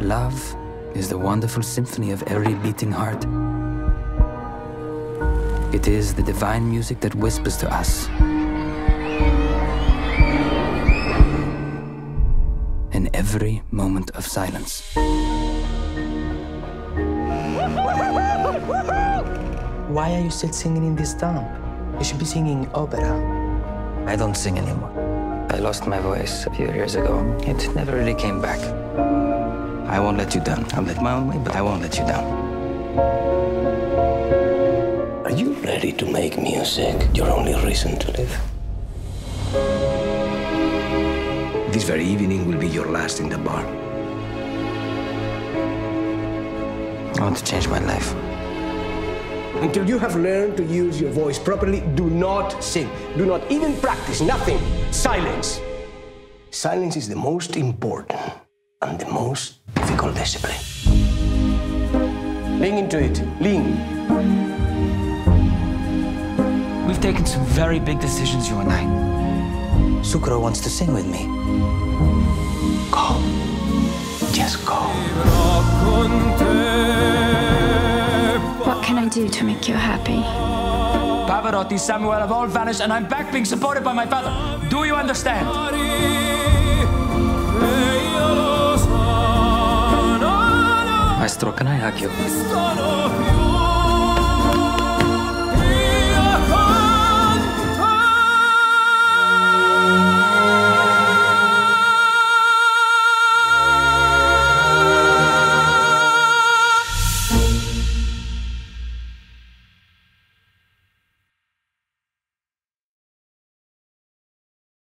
love is the wonderful symphony of every beating heart. It is the divine music that whispers to us. In every moment of silence. Why are you still singing in this dump? You should be singing opera. I don't sing anymore. I lost my voice a few years ago. It never really came back. I won't let you down. I'll let my own way, but I won't let you down. Are you ready to make music your only reason to live? This very evening will be your last in the bar. I want to change my life. Until you have learned to use your voice properly, do not sing. Do not even practice. Nothing. Silence. Silence is the most important and the most difficult discipline. Lean into it. Lean. We've taken some very big decisions, you and I. Zucchero wants to sing with me. Go. Just go. What can I do to make you happy? Pavarotti, Samuel have all vanished, and I'm back being supported by my father. Do you understand? You?